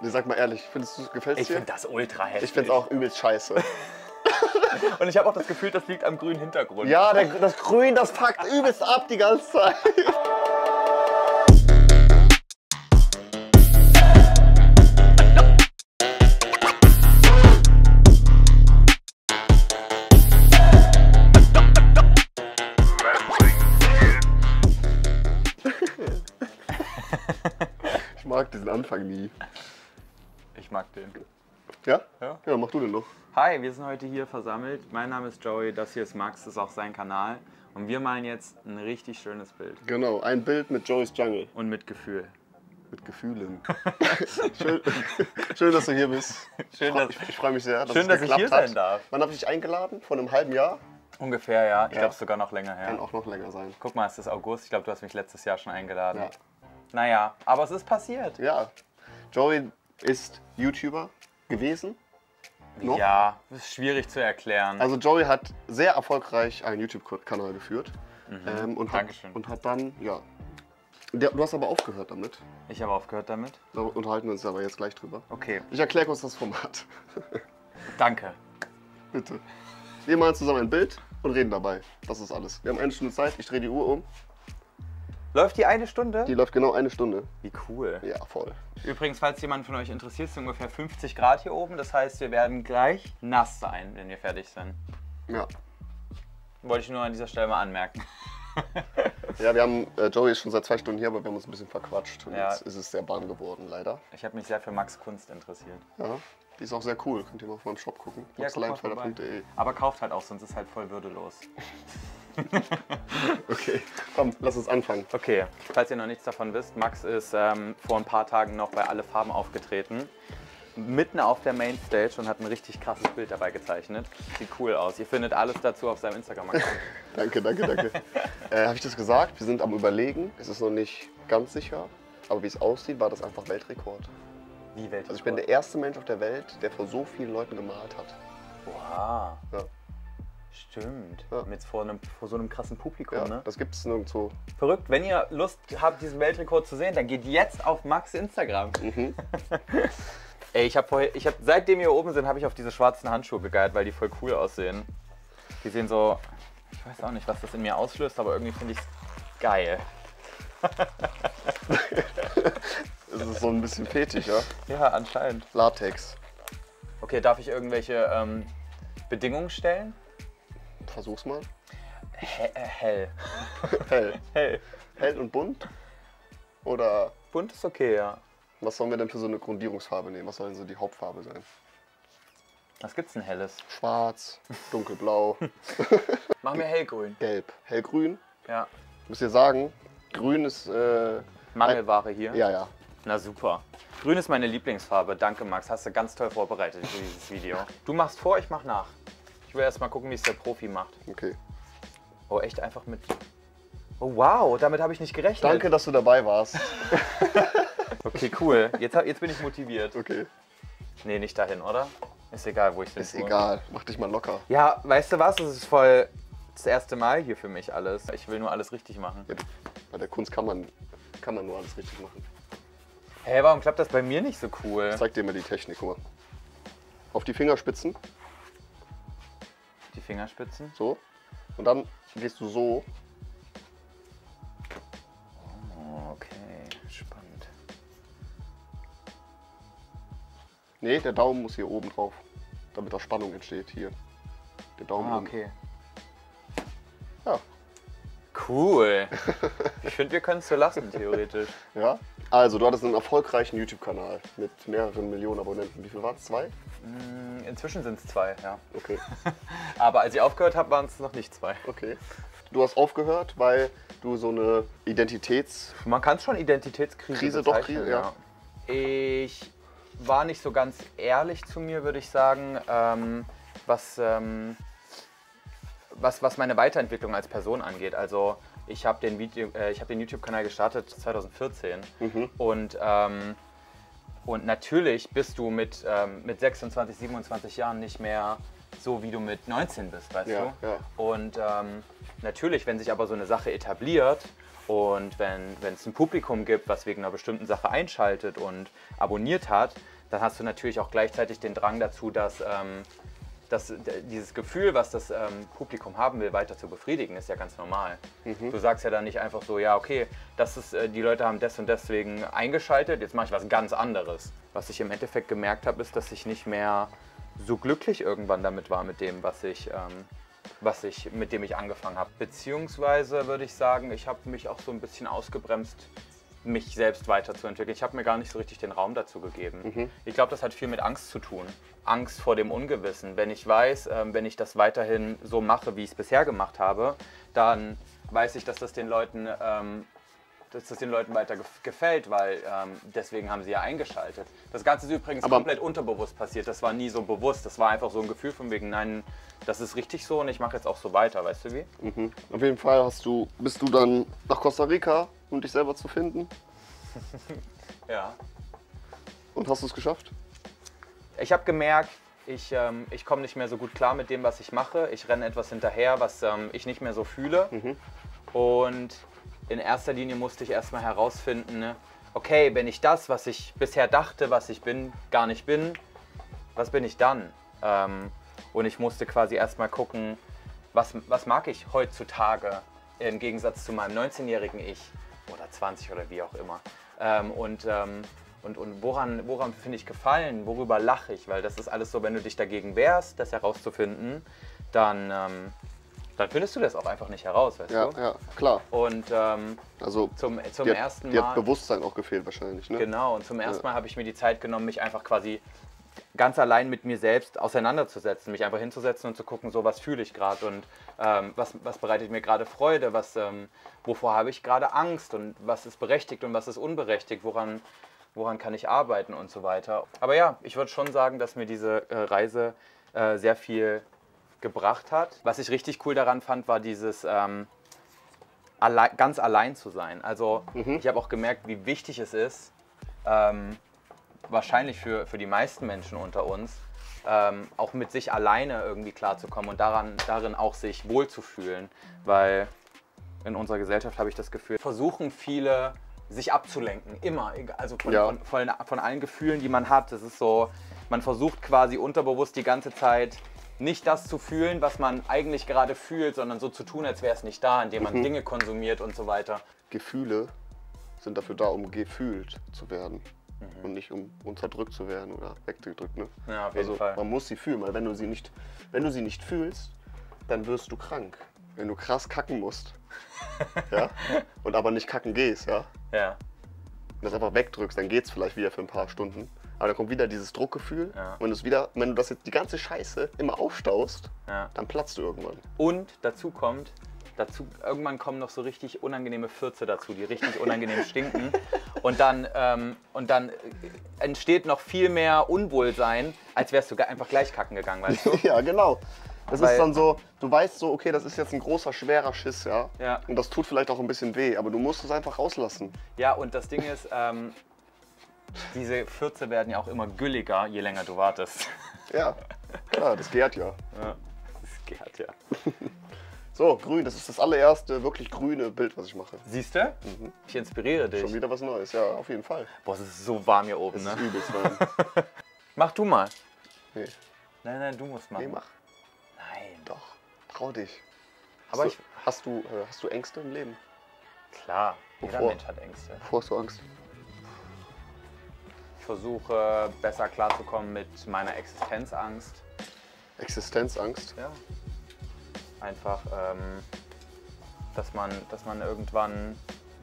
Nee, sag mal ehrlich, findest du, gefällt's Ich dir? finde das ultra hässlich. Ich find's auch übelst scheiße. Und ich habe auch das Gefühl, das liegt am grünen Hintergrund. ja, der, das Grün, das fuckt übelst ab die ganze Zeit. Ich mag diesen Anfang nie. Ich mag den. Ja? Ja. Ja, mach du den doch. Hi, wir sind heute hier versammelt. Mein Name ist Joey, das hier ist Max, das ist auch sein Kanal. Und wir malen jetzt ein richtig schönes Bild. Genau, ein Bild mit Joey's Jungle. Und mit Gefühl. Mit Gefühlen. schön, schön, dass du hier bist. Schön, dass- ich ich freue mich sehr, dass schön, es dass ich hier hat. sein darf. Wann habe ich dich eingeladen? Vor einem halben Jahr? Ungefähr, ja. Ich Ja. glaube, sogar noch länger her. Kann auch noch länger sein. Guck mal, es ist August. Ich glaube, du hast mich letztes Jahr schon eingeladen. Ja. Naja, aber es ist passiert. ja. Joey ist YouTuber gewesen. Noch? Ja, das ist schwierig zu erklären. Also Joey hat sehr erfolgreich einen YouTube-Kanal geführt. Ähm, und, hat, Mhm. Dankeschön. und hat dann, ja. Der, du hast aber aufgehört damit. ich habe aufgehört damit. Da unterhalten wir uns aber jetzt gleich drüber. Okay, Ich erkläre kurz das Format. danke. Bitte. Wir malen zusammen ein Bild und reden dabei. Das ist alles. Wir haben eine Stunde Zeit. Ich drehe die Uhr um. Läuft die eine Stunde? Die läuft genau eine Stunde. Wie cool. Ja, voll. Übrigens, falls jemand von euch interessiert, sind ungefähr 50 Grad hier oben. Das heißt, wir werden gleich nass sein, wenn wir fertig sind. Ja. Wollte ich nur an dieser Stelle mal anmerken. Ja, wir haben, äh, Joey ist schon seit zwei Stunden hier, aber wir haben uns ein bisschen verquatscht. Und Ja. jetzt ist es sehr warm geworden, leider. Ich habe mich sehr für Max Kunst interessiert. Ja. Die ist auch sehr cool. Könnt ihr mal auf meinem Shop gucken. Ja, maxleinfelder.de. Aber kauft halt auch, sonst ist halt voll würdelos. Okay, komm, lass uns anfangen. Okay, falls ihr noch nichts davon wisst, Max ist ähm, vor ein paar Tagen noch bei Alle Farben aufgetreten. Mitten auf der Mainstage und hat ein richtig krasses Bild dabei gezeichnet. Sieht cool aus. Ihr findet alles dazu auf seinem Instagram-Account. Danke, danke, danke. äh, Habe ich das gesagt? Wir sind am Überlegen. Es ist noch nicht ganz sicher. Aber wie es aussieht, war das einfach Weltrekord. Wie Welt. Also ich bin der erste Mensch auf der Welt, der vor so vielen Leuten gemalt hat. Wow. Ja. Stimmt. Ja. Mit vor, einem, vor so einem krassen Publikum, Ja, ne? Das gibt es nirgendwo. Verrückt. Wenn ihr Lust habt, diesen Weltrekord zu sehen, dann geht jetzt auf Max Instagram. Mhm. Ey, ich habe vorher, ich habe seitdem wir oben sind, habe ich auf diese schwarzen Handschuhe gegeiert, weil die voll cool aussehen. Die sehen so, ich weiß auch nicht, was das in mir auslöst, aber irgendwie finde ich geil. Es ist so ein bisschen fetisch, ja? Ja, anscheinend. Latex. Okay, darf ich irgendwelche ähm, Bedingungen stellen? Versuch's mal. He äh, hell. Hell. Hell. Hell und bunt? Oder Bunt ist okay, ja. was sollen wir denn für so eine Grundierungsfarbe nehmen? Was soll denn so die Hauptfarbe sein? Was gibt's denn helles? Schwarz, dunkelblau, Machen wir hellgrün. gelb, hellgrün. Ja. Ich muss dir sagen, grün ist, äh, Mangelware hier. ja, ja. Na super. Grün ist meine Lieblingsfarbe. Danke, Max. Hast du ganz toll vorbereitet für dieses Video. Du machst vor, ich mach nach. Ich will erst mal gucken, wie es der Profi macht. Okay. Oh, echt einfach mit. Oh, wow, damit habe ich nicht gerechnet. Danke, dass du dabei warst. Okay, cool. Jetzt, jetzt bin ich motiviert. Okay. Nee, nicht dahin, oder? Ist egal, wo ich bin. Ist egal, mach dich mal locker. Ja, weißt du was? Es ist voll das erste Mal hier für mich alles. Ich will nur alles richtig machen. Ja, bei der Kunst kann man, kann man nur alles richtig machen. Hä, hey, warum klappt das bei mir nicht so cool? Ich zeig dir mal die Technik, guck mal. Auf die Fingerspitzen, Die Fingerspitzen. so. Und dann gehst du so. Oh, okay, spannend. Nee, der Daumen muss hier oben drauf. Damit da Spannung entsteht, hier. Der Daumen Ah, oben. okay. Ja. Cool. Ich finde, wir können es so lassen, theoretisch. ja. Also, du hattest einen erfolgreichen YouTube-Kanal mit mehreren Millionen Abonnenten. Wie viel waren es? Zwei? Mm, Inzwischen sind es zwei, ja. Okay. Aber als ich aufgehört habe, waren es noch nicht zwei. Okay. Du hast aufgehört, weil du so eine Identitäts... Man kann es schon Identitätskrise Krise, doch, Krise, ja. Ich war nicht so ganz ehrlich zu mir, würde ich sagen, ähm, was, ähm, was, was meine Weiterentwicklung als Person angeht. Also ich habe den, Video- äh, ich hab den YouTube-Kanal gestartet 2014 Mhm. und, ähm, und natürlich bist du mit, ähm, mit 26, 27 Jahren nicht mehr so, wie du mit 19 bist, weißt Ja, du? ja. Und ähm, natürlich, wenn sich aber so eine Sache etabliert Und wenn wenn es ein Publikum gibt, was wegen einer bestimmten Sache einschaltet und abonniert hat, dann hast du natürlich auch gleichzeitig den Drang dazu, dass, ähm, dass d- dieses Gefühl, was das ähm, Publikum haben will, weiter zu befriedigen, ist ja ganz normal. Du sagst ja dann nicht einfach so, ja, okay, das ist, äh, die Leute haben das und deswegen eingeschaltet, jetzt mache ich was ganz anderes. Was ich im Endeffekt gemerkt habe, ist, dass ich nicht mehr so glücklich irgendwann damit war mit dem, was ich, ähm, was ich, mit dem ich angefangen habe. Beziehungsweise würde ich sagen, ich habe mich auch so ein bisschen ausgebremst, mich selbst weiterzuentwickeln. Ich habe mir gar nicht so richtig den Raum dazu gegeben. Ich glaube, das hat viel mit Angst zu tun. Angst vor dem Ungewissen. Wenn ich weiß, ähm, wenn ich das weiterhin so mache, wie ich es bisher gemacht habe, dann weiß ich, dass das den Leuten ähm, dass das den Leuten weiter gef- gefällt, weil ähm, deswegen haben sie ja eingeschaltet. Das Ganze ist übrigens Aber- komplett unterbewusst passiert. Das war nie so bewusst. Das war einfach so ein Gefühl von wegen, nein, das ist richtig so und ich mache jetzt auch so weiter, weißt du wie? Mhm. Auf jeden Fall hast du, bist du dann nach Costa Rica, um dich selber zu finden. Ja. Und hast du es geschafft? Ich habe gemerkt, ich, ähm, ich komme nicht mehr so gut klar mit dem, was ich mache. Ich renne etwas hinterher, was ähm, ich nicht mehr so fühle. Und in erster Linie musste ich erstmal herausfinden, ne, okay, wenn ich das, was ich bisher dachte, was ich bin, gar nicht bin, was bin ich dann? Ähm, und ich musste quasi erstmal gucken, was, was mag ich heutzutage im Gegensatz zu meinem 19-jährigen Ich oder 20 oder wie auch immer. Ähm, und, ähm, und, und woran, woran finde ich gefallen? Worüber lache ich? Weil das ist alles so, wenn du dich dagegen wehrst, das herauszufinden, dann, ähm, dann findest du das auch einfach nicht heraus, weißt Ja, du? ja, klar. Und ähm, Also zum, zum dir, hat- ersten dir hat Mal. Bewusstsein auch gefehlt wahrscheinlich, ne? Genau, und zum ersten Ja. Mal habe ich mir die Zeit genommen, mich einfach quasi ganz allein mit mir selbst auseinanderzusetzen, mich einfach hinzusetzen und zu gucken, so was fühle ich gerade und ähm, was, was bereitet mir gerade Freude, was, ähm, wovor habe ich gerade Angst und was ist berechtigt und was ist unberechtigt, woran, woran kann ich arbeiten und so weiter. Aber ja, ich würde schon sagen, dass mir diese äh, Reise äh, sehr viel gebracht hat. Was ich richtig cool daran fand, war dieses ähm, allein, ganz allein zu sein. Also ich habe auch gemerkt, wie wichtig es ist, ähm, wahrscheinlich für, für die meisten Menschen unter uns, ähm, auch mit sich alleine irgendwie klarzukommen und daran, darin auch sich wohlzufühlen. Weil in unserer Gesellschaft habe ich das Gefühl, versuchen viele sich abzulenken, immer, also von, Ja. von, von, von allen Gefühlen, die man hat. Es ist so, man versucht quasi unterbewusst die ganze Zeit nicht das zu fühlen, was man eigentlich gerade fühlt, sondern so zu tun, als wäre es nicht da, indem man Dinge konsumiert und so weiter. Gefühle sind dafür da, um gefühlt zu werden. Mhm. Und nicht um unterdrückt zu werden oder weggedrückt. Ne? Ja, auf jeden also Fall. man muss sie fühlen, weil wenn du sie nicht, wenn du sie nicht fühlst, dann wirst du krank. Wenn du krass kacken musst. ja? Und aber nicht kacken gehst, ja. Ja. Und das einfach wegdrückst, dann geht's vielleicht wieder für ein paar Stunden. Aber dann kommt wieder dieses Druckgefühl. Ja. Und es wieder, wenn du das jetzt die ganze Scheiße immer aufstaust, Ja. dann platzt du irgendwann. Und dazu kommt, dazu, irgendwann kommen noch so richtig unangenehme Fürze dazu, die richtig unangenehm stinken. Und dann, ähm, und dann äh, entsteht noch viel mehr Unwohlsein, als wärst du einfach gleich kacken gegangen, weißt du? ja, genau. Das Weil- ist dann so, du weißt so, okay, das ist jetzt ein großer, schwerer Schiss, ja. Ja. Und das tut vielleicht auch ein bisschen weh, aber du musst es einfach rauslassen. Ja, und das Ding ist, ähm, diese Fürze werden ja auch immer gülliger, je länger du wartest. Ja, klar, das gärt ja. Ja. Das geht ja. So, grün, das ist das allererste wirklich grüne Bild, was ich mache. Siehst du? Ich inspiriere dich. Schon wieder was Neues, ja, auf jeden Fall. Boah, es ist so warm hier oben, ist ne? übelst warm. Mach du mal. Nee, Nein, nein, du musst machen. nee, mach. Nein. Doch, trau dich. Aber hast, ich. du, hast, du, äh, hast du Ängste im Leben? Klar, jeder Wovor? Mensch hat Ängste. Wovor hast du Angst? Ich versuche besser klarzukommen mit meiner Existenzangst. Existenzangst? Ja. Einfach, ähm, dass, man, dass man irgendwann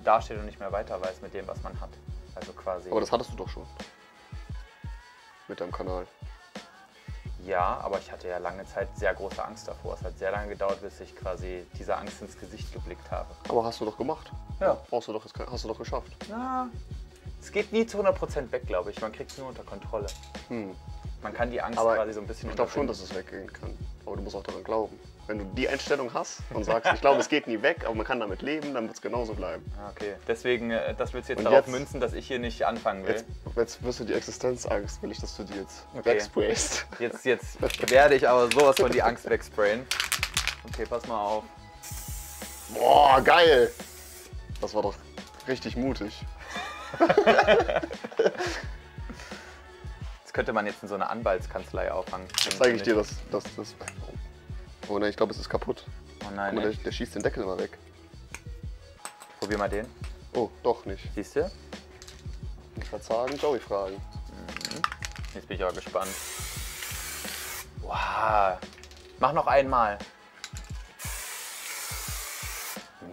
dasteht und nicht mehr weiter weiß mit dem, was man hat. Also quasi. Aber das hattest du doch schon. Mit deinem Kanal. ja, aber ich hatte ja lange Zeit sehr große Angst davor. Es hat sehr lange gedauert, bis ich quasi dieser Angst ins Gesicht geblickt habe. Aber hast du doch gemacht. Ja. Brauchst du doch, hast du doch geschafft. Na, es geht nie zu 100% weg, glaube ich. Man kriegt es nur unter Kontrolle. Hm. Man kann die Angst Aber quasi so ein bisschen Ich glaube schon, dass es weggehen kann. Aber du musst auch daran glauben. Wenn du die Einstellung hast und sagst, ich glaube, es geht nie weg, aber man kann damit leben, dann wird es genauso bleiben. Ah, Okay, deswegen, äh, das willst du jetzt Und darauf jetzt- münzen, dass ich hier nicht anfangen will. Jetzt, jetzt wirst du die Existenzangst, will ich, dass du die jetzt Okay. wegsprayst. Jetzt, jetzt werde ich aber sowas von die Angst wegsprayen. Okay, pass mal auf. Boah, geil! Das war doch richtig mutig. Das könnte man jetzt in so einer Anwaltskanzlei aufhangen. Zeige ich dir das. das, das. Oh nein, ich glaube, es ist kaputt. Oh nein, mal, der, der schießt den Deckel immer weg. Probier mal den. Oh, doch nicht. Siehst du? Nicht verzagen, Joey fragen. Jetzt bin ich aber gespannt. Wow. Mach noch einmal.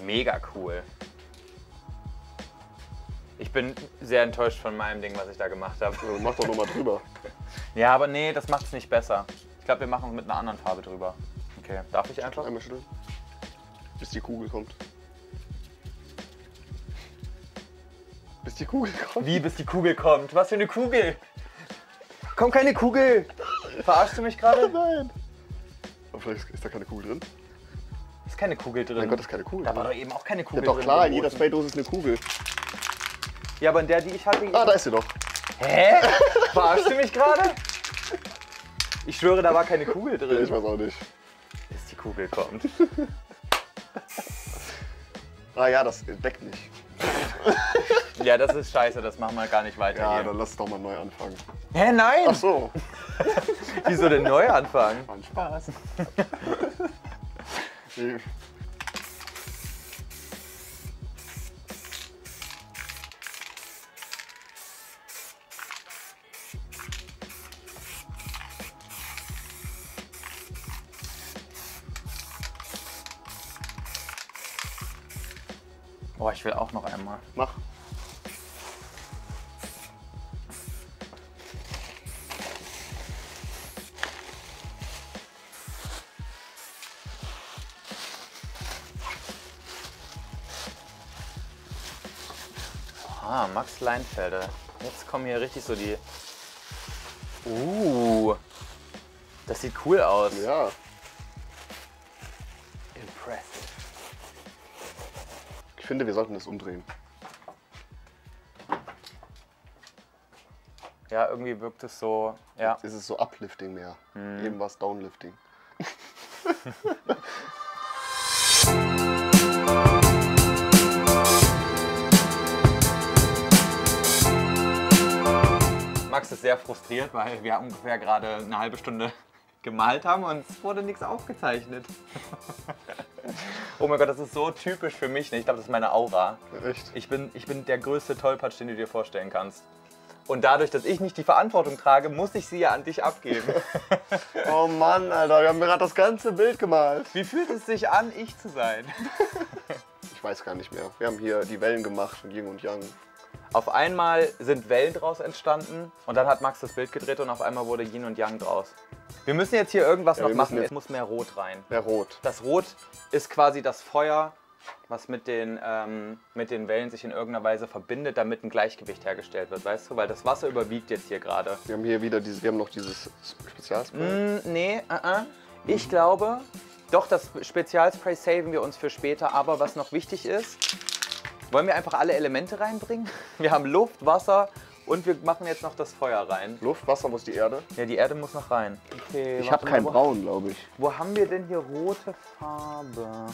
Mega cool. Ich bin sehr enttäuscht von meinem Ding, was ich da gemacht habe. Ja, mach doch nochmal drüber. Ja, aber nee, das macht es nicht besser. Ich glaube, wir machen es mit einer anderen Farbe drüber. Okay, darf ich einfach? Einmal schütteln. Bis die Kugel kommt. Bis die Kugel kommt. Wie, bis die Kugel kommt? Was für eine Kugel? Kommt keine Kugel! Verarschst du mich gerade? Nein. Aber vielleicht ist da keine Kugel drin. Ist keine Kugel drin. Mein Gott, ist keine Kugel da war doch eben auch keine Kugel Ja, doch drin. klar, in jeder Spraydose ist eine Kugel. Ja, aber in der, die ich hatte. Ah, da ist sie doch. Hä? Verarschst du mich gerade? Ich schwöre, da war keine Kugel drin. ich weiß auch nicht. Kugel kommt. Ah ja, das deckt nicht. Ja, das ist scheiße, das machen wir gar nicht weiter Ja, hier. dann lass doch mal neu anfangen. Hä, nein? Ach so. Wieso denn neu anfangen? War Spaß. Oh, ich will auch noch einmal. Mach. Ah, Max Leinfelder. Jetzt kommen hier richtig so die. Uh. Das sieht cool aus. Ja. Impressive. Ich finde, wir sollten das umdrehen. Ja, irgendwie wirkt es so. Ja. Es ist so Uplifting mehr. Eben war es Downlifting. Max ist sehr frustriert, weil wir ungefähr gerade eine halbe Stunde gemalt haben und es wurde nichts aufgezeichnet. oh mein Gott, das ist so typisch für mich. Ich glaube, das ist meine Aura. Echt? Ich bin, ich bin der größte Tollpatsch, den du dir vorstellen kannst. Und dadurch, dass ich nicht die Verantwortung trage, muss ich sie ja an dich abgeben. Oh Mann, Alter, wir haben gerade das ganze Bild gemalt. Wie fühlt es sich an, ich zu sein? Ich weiß gar nicht mehr. Wir haben hier die Wellen gemacht von Yin und Yang. Auf einmal sind Wellen draus entstanden und dann hat Max das Bild gedreht und auf einmal wurde Yin und Yang draus. Wir müssen jetzt hier irgendwas Ja, noch machen. jetzt- Es muss mehr Rot rein. Der Rot. Das Rot ist quasi das Feuer, was mit den, ähm, mit den Wellen sich in irgendeiner Weise verbindet, damit ein Gleichgewicht hergestellt wird, weißt du? Weil das Wasser überwiegt jetzt hier gerade. Wir haben hier wieder dieses, wir haben noch dieses Spezialspray. Mm, nee, uh -uh. ich glaube, doch, das Spezialspray saven wir uns für später, aber was noch wichtig ist, wollen wir einfach alle Elemente reinbringen? Wir haben Luft, Wasser und wir machen jetzt noch das Feuer rein. Luft, Wasser muss die Erde. Ja, die Erde muss noch rein. Okay, Ich habe kein Braun, glaube ich. Wo haben wir denn hier rote Farbe?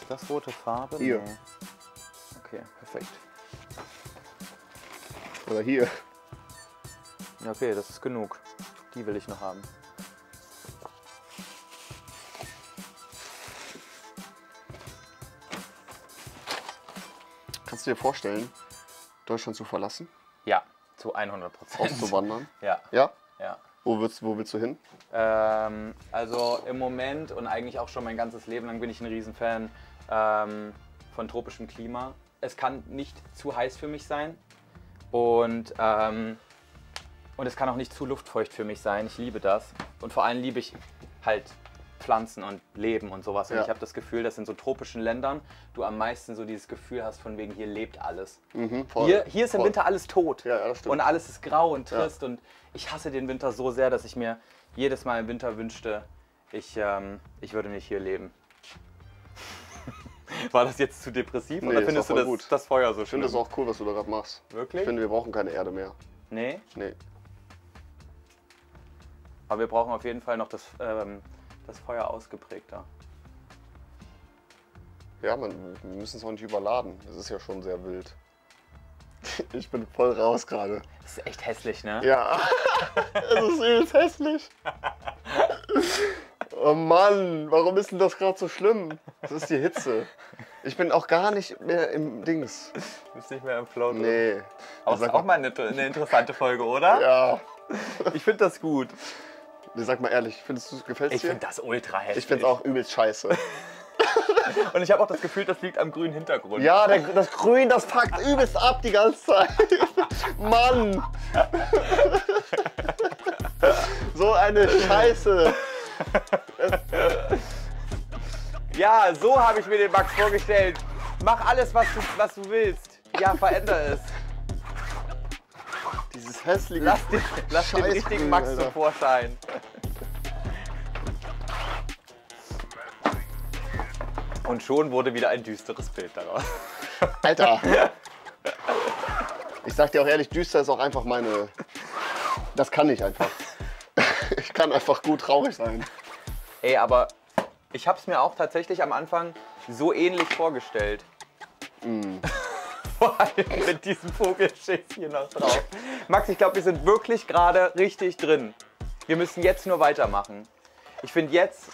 Ist das rote Farbe? Hier. Nee. Okay, perfekt. Oder hier. Ja, Okay, das ist genug. Die will ich noch haben. Kannst du dir vorstellen, Deutschland zu verlassen, Ja, zu 100 Prozent. auszuwandern? Ja, Ja? ja. Wo willst, wo willst du hin? Ähm, also im Moment und eigentlich auch schon mein ganzes Leben lang bin ich ein Riesenfan ähm, von tropischem Klima. Es kann nicht zu heiß für mich sein und, ähm, und es kann auch nicht zu luftfeucht für mich sein. Ich liebe das und vor allem liebe ich halt Pflanzen und Leben und sowas. Und Ja. ich habe das Gefühl, dass in so tropischen Ländern du am meisten so dieses Gefühl hast, von wegen hier lebt alles. Mhm, voll. Hier, hier ist im Voll. Winter alles tot. Ja, ja, das stimmt. Und alles ist grau und trist. Und ich hasse den Winter so sehr, dass ich mir jedes Mal im Winter wünschte, ich, ähm, ich würde nicht hier leben. War das jetzt zu depressiv Nee, oder findest du das, gut. das Feuer so Ich schlimm? finde es auch cool, was du da gerade machst. Wirklich? Ich finde, wir brauchen keine Erde mehr. nee, Nee. aber wir brauchen auf jeden Fall noch das, ähm, das Feuer ausgeprägter. Ja, man, wir müssen es auch nicht überladen. Es ist ja schon sehr wild. Ich bin voll raus gerade. Das ist echt hässlich, ne? Ja, es ist übelst hässlich. Oh Mann, warum ist denn das gerade so schlimm? Das ist die Hitze. Ich bin auch gar nicht mehr im Dings. Du bist nicht mehr im Flow. drin. Nee. Aber Sag ist auch mal eine, eine interessante Folge, oder? Ja. Ich finde das gut. Nee, sag mal ehrlich, findest du, gefällt Ich dir? finde das ultra hässlich. Ich finde es auch übelst scheiße. Und ich habe auch das Gefühl, das liegt am grünen Hintergrund. Ja, der, das Grün, das packt übelst ab die ganze Zeit. Mann! So eine Scheiße. Ja, so habe ich mir den Max vorgestellt. Mach alles, was du, was du willst. Ja, veränder es. Dieses hässliche. Lass den, lass den richtigen Max zum Vorschein. Und schon wurde wieder ein düsteres Bild daraus. Alter. Ich sag dir auch ehrlich, düster ist auch einfach meine. Das kann ich einfach. Ich kann einfach gut traurig sein. Ey, aber ich habe es mir auch tatsächlich am Anfang so ähnlich vorgestellt. Mm. Vor allem mit diesem Vogelschiss hier noch drauf. Max, ich glaube, wir sind wirklich gerade richtig drin. Wir müssen jetzt nur weitermachen. Ich finde jetzt,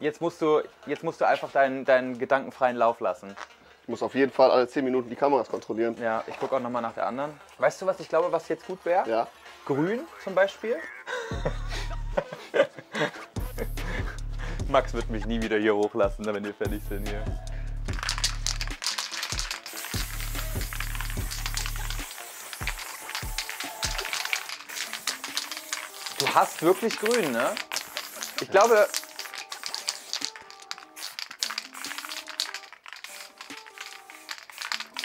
jetzt musst du, jetzt musst du einfach deinen, deinen gedankenfreien Lauf lassen. Ich muss auf jeden Fall alle 10 Minuten die Kameras kontrollieren. Ja, ich gucke auch nochmal nach der anderen. Weißt du, was ich glaube, was jetzt gut wäre? Ja. Grün zum Beispiel. Max wird mich nie wieder hier hochlassen, wenn wir fertig sind hier. Du hast wirklich grün, ne? Ich glaube.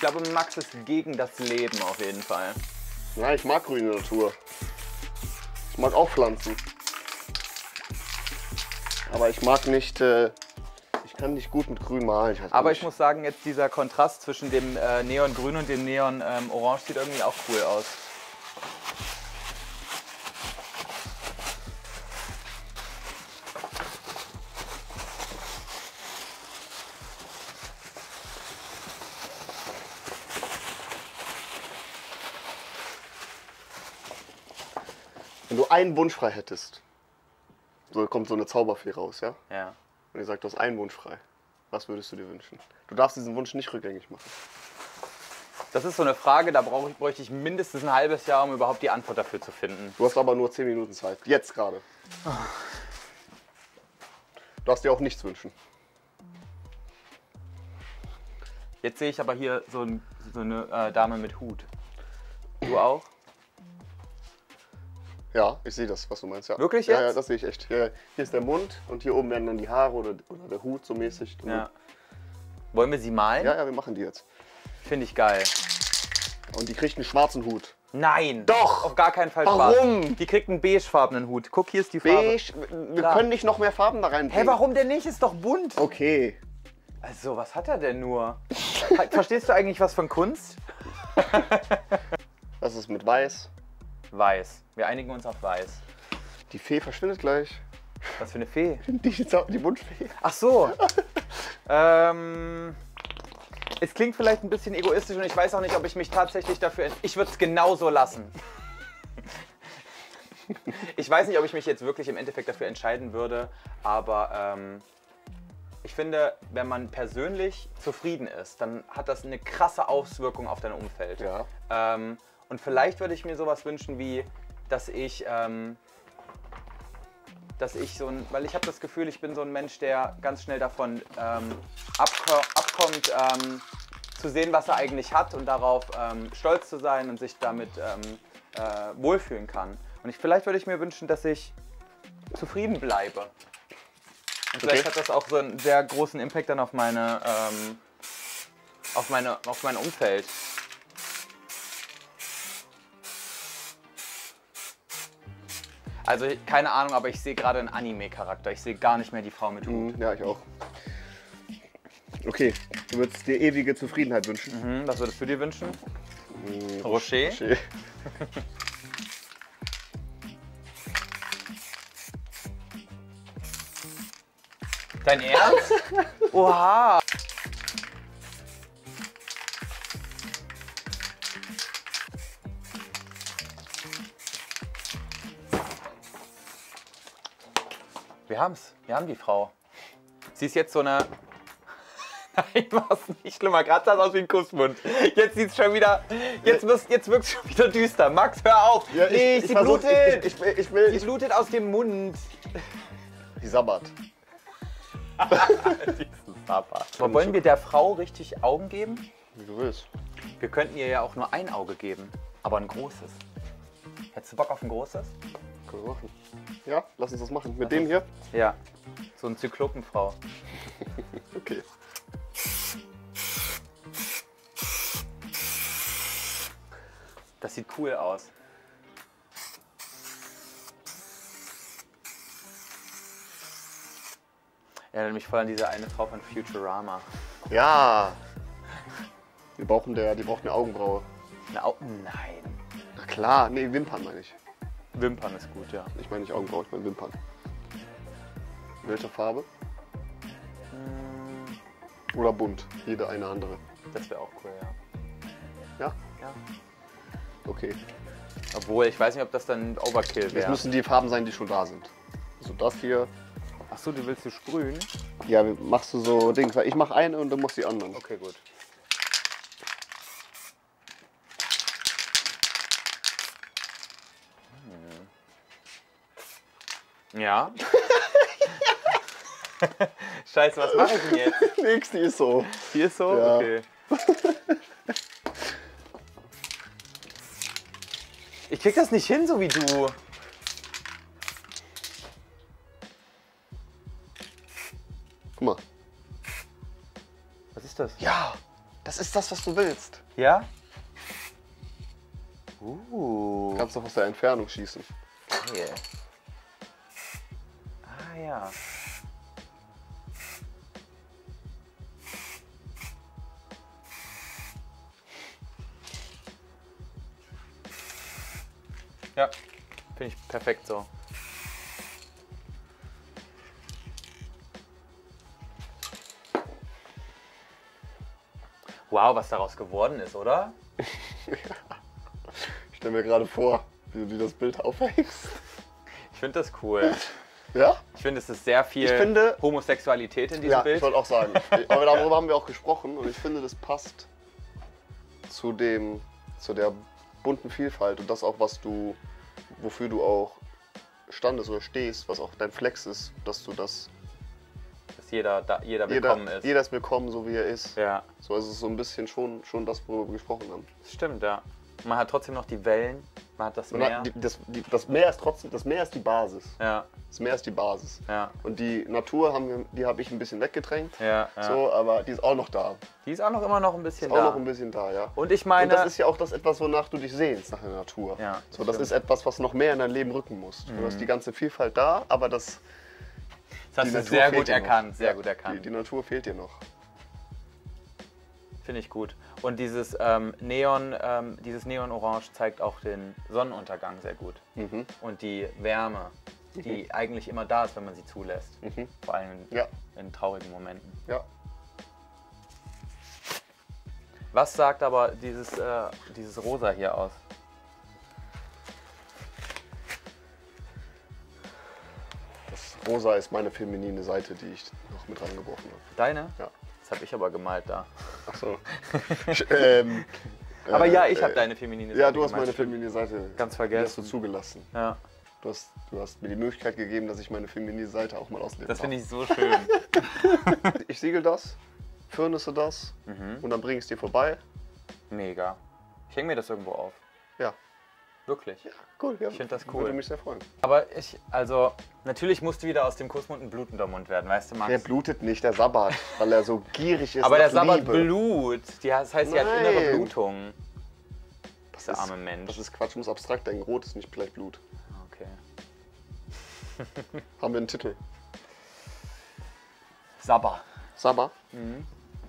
Glaube, Max ist gegen das Leben auf jeden Fall. Ja, ich mag grüne Natur. Ich mag auch Pflanzen. Aber ich mag nicht. Äh, ich kann nicht gut mit grün malen. Ich Aber nicht. ich muss sagen, jetzt dieser Kontrast zwischen dem äh, Neongrün und dem Neon ähm, Orange sieht irgendwie auch cool aus. Einen Wunsch frei hättest, so kommt so eine Zauberfee raus, ja? Ja. Und ihr sagt, du hast einen Wunsch frei. Was würdest du dir wünschen? Du darfst diesen Wunsch nicht rückgängig machen. Das ist so eine Frage, da brauch ich, bräuchte ich mindestens ein halbes Jahr, um überhaupt die Antwort dafür zu finden. Du hast aber nur 10 Minuten Zeit. Jetzt gerade. Du darfst dir auch nichts wünschen. Jetzt sehe ich aber hier so, ein, so eine äh, Dame mit Hut. Du auch? Ja, ich sehe das, was du meinst. Ja. Wirklich Ja, ja, jetzt? das sehe ich echt. Hier, hier ist der Mund und hier oben werden dann die Haare oder, oder der Hut so mäßig. Ja. Wollen wir sie malen? ja, ja, wir machen die jetzt. Finde ich geil. Und die kriegt einen schwarzen Hut. Nein! Doch! Auf gar keinen Fall Warum? schwarz. Die kriegt einen beigefarbenen Hut. Guck, hier ist die Farbe. Beige, wir Klar. können nicht noch mehr Farben da reinbringen. Hä, warum denn nicht? Ist doch bunt. Okay. Also, was hat er denn nur? Verstehst du eigentlich was von Kunst? Was ist mit Weiß? Weiß. Wir einigen uns auf weiß. Die Fee verschwindet gleich. Was für eine Fee. Die, die Wunschfee. Ach so. ähm, es klingt vielleicht ein bisschen egoistisch und ich weiß auch nicht, ob ich mich tatsächlich dafür. Ich würde es genauso lassen. ich weiß nicht, ob ich mich jetzt wirklich im Endeffekt dafür entscheiden würde, aber ähm, ich finde, wenn man persönlich zufrieden ist, dann hat das eine krasse Auswirkung auf dein Umfeld. Ja. Ähm, und vielleicht würde ich mir sowas wünschen wie, dass ich, ähm, dass ich so ein, weil ich habe das Gefühl, ich bin so ein Mensch, der ganz schnell davon ähm, abko abkommt, ähm, zu sehen, was er eigentlich hat und darauf ähm, stolz zu sein und sich damit ähm, äh, wohlfühlen kann. Und ich, vielleicht würde ich mir wünschen, dass ich zufrieden bleibe. Und vielleicht Okay. hat das auch so einen sehr großen Impact dann auf meine, ähm, auf meine, auf mein Umfeld. Also keine Ahnung, aber ich sehe gerade einen Anime-Charakter. Ich sehe gar nicht mehr die Frau mit Hut. Mhm, Ja, ich auch. Okay, du würdest dir ewige Zufriedenheit wünschen. Mhm, was würdest du dir wünschen? Mhm. Rocher? Okay. Dein Ernst? Oha! Haben's. Wir haben die Frau. Sie ist jetzt so eine. Nein, war nicht schlimmer. Gerade sah es aus wie ein Kussmund. Jetzt sieht's schon wieder. Jetzt, jetzt wirkt's schon wieder düster. Max, hör auf. Ja, ich- nee, ich sie versuch- blutet. Ich, ich, ich, will. sie blutet aus dem Mund. die Sabbat. Aber wollen wir der Frau richtig Augen geben? Wie du willst. Wir könnten ihr ja auch nur ein Auge geben, aber ein großes. Hättest du Bock auf ein großes? Können wir machen. Ja, lass uns das machen. Mit dem hier? Ja. So eine Zyklopenfrau. Okay. Das sieht cool aus. Erinnert mich voll an diese eine Frau von Futurama. Ja. Wir brauchen der, die braucht eine Augenbraue. Eine Au Nein. Na klar, nee, Wimpern meine ich. Wimpern ist gut, ja. Ich meine nicht Augenbraue, ich meine Wimpern. Welcher Farbe? Oder bunt? Jede eine andere. Das wäre auch cool, ja. Ja? ja. Okay. Obwohl, ich weiß nicht, ob das dann Overkill Das wäre. müssen die Farben sein, die schon da sind. So das hier. Achso, du willst du sprühen? Ja, machst du so Dings. weil Ich mach eine und du machst die anderen. Okay, gut. Ja. Scheiße, was mache ich denn jetzt? Nix, die ist so. Hier ist so? Ja. Okay. Ich krieg das nicht hin, so wie du. Guck mal. Was ist das? Ja, das ist das, was du willst. Ja? Uh. Du kannst doch aus der Entfernung schießen. Geil. Ah ja. Ja, finde ich perfekt so. Wow, was daraus geworden ist, oder? Ich stell mir gerade vor, wie du das Bild aufhängst. Ich finde das cool. Ja? Ich finde, es ist sehr viel Ich finde- Homosexualität in diesem Ja, ich Bild. wollte auch sagen. Aber darüber haben wir auch gesprochen und ich finde, das passt zu dem, zu der bunten Vielfalt und das auch, was du, wofür du auch standest oder stehst, was auch dein Flex ist, dass du das, Dass jeder, da, jeder jeder, willkommen ist. jeder ist willkommen, so wie er ist. Ja, So ist es so ein bisschen schon, schon das, worüber wir gesprochen haben. stimmt, ja. Man hat trotzdem noch die Wellen, man hat das Und Meer. die, das, die, das Meer ist trotzdem, das Meer ist die Basis. Ja, Das Meer ist die Basis. ja, Und die Natur haben wir, die habe ich ein bisschen weggedrängt. ja. ja. So, aber die ist auch noch da. Die ist auch noch immer noch ein bisschen Ist auch da. noch ein bisschen da, ja. Und ich Und meine, das ist ja auch das etwas, wonach du dich sehnst, nach der Natur. Ja, so, das stimmt. ist etwas, was noch mehr in dein Leben rücken muss. Du hast die ganze Vielfalt da, aber das. das hast du sehr gut dir noch. erkannt, sehr gut erkannt. Die, die Natur fehlt dir noch. Finde ich gut. Und dieses ähm, Neon, ähm, dieses Neon-Orange zeigt auch den Sonnenuntergang sehr gut. Mhm. Und die Wärme, die eigentlich immer da ist, wenn man sie zulässt. Mhm. Vor allem in, Ja, in traurigen Momenten. ja. Was sagt aber dieses, äh, dieses Rosa hier aus? Das Rosa ist meine feminine Seite, die ich noch mit reingeworfen habe. Deine? Ja. Das habe ich aber gemalt da. Ach so. ähm, Aber äh, ja, ich habe äh, deine feminine Ja, du hast meine feminine Seite Ganz die vergessen. hast du zugelassen. Ja, Du hast, du hast mir die Möglichkeit gegeben, dass ich meine feminine Seite auch mal auslebe. das finde ich so schön. Ich siegel das, firnisse das mhm. und dann bringe ich es dir vorbei. Mega. Ich hänge mir das irgendwo auf. Ja. Wirklich. Cool, ja. Ich find das cool. Würde mich sehr freuen. Aber ich, also, natürlich musste wieder aus dem Kussmund ein blutender Mund werden, weißt du, Max? Der blutet nicht, der Sabbat, weil er so gierig ist aber der Sabbat Liebe. Blut. Die, das heißt, sie hat innere Nein. Blutung. Das der ist, arme Mensch. Das ist Quatsch, du musst abstrakt denken. Rot ist nicht gleich Blut. Okay. Haben wir einen Titel? Sabber. Sabbat? Mhm.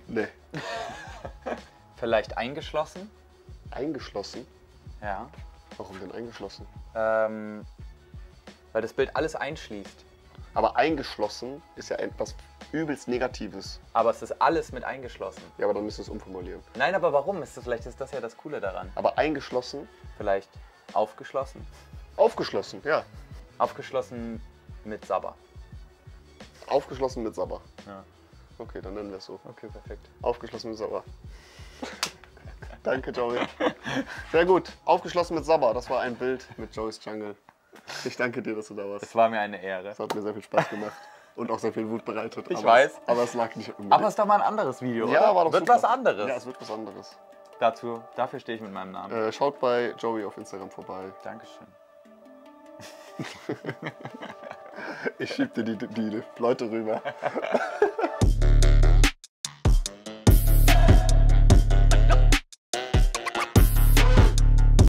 Nee. Vielleicht eingeschlossen? Eingeschlossen? Ja. Warum denn eingeschlossen? Ähm, weil das Bild alles einschließt. Aber eingeschlossen ist ja etwas übelst Negatives. Aber es ist alles mit eingeschlossen. Ja, aber dann müssen wir es umformulieren. Nein, aber warum? Ist das, vielleicht ist das ja das Coole daran. Aber eingeschlossen, Vielleicht aufgeschlossen? aufgeschlossen, ja. Aufgeschlossen mit Sabber. Aufgeschlossen mit Sabber. Ja. Okay, dann nennen wir es so. Okay, perfekt. Aufgeschlossen mit Sabber. Danke, Joey. Sehr gut. Aufgeschlossen mit Sabber. Das war ein Bild mit Joey's Jungle. Ich danke dir, dass du da warst. Es war mir eine Ehre. Es hat mir sehr viel Spaß gemacht und auch sehr viel Wut bereitet. Ich aber weiß. Es, aber es lag nicht unbedingt. Aber es ist doch mal ein anderes Video, ja, oder? war doch Wird super. was anderes. Ja, es wird was anderes. Dazu, dafür stehe ich mit meinem Namen. Äh, schaut bei Joey auf Instagram vorbei. Dankeschön. Ich schieb dir die, die Leute rüber.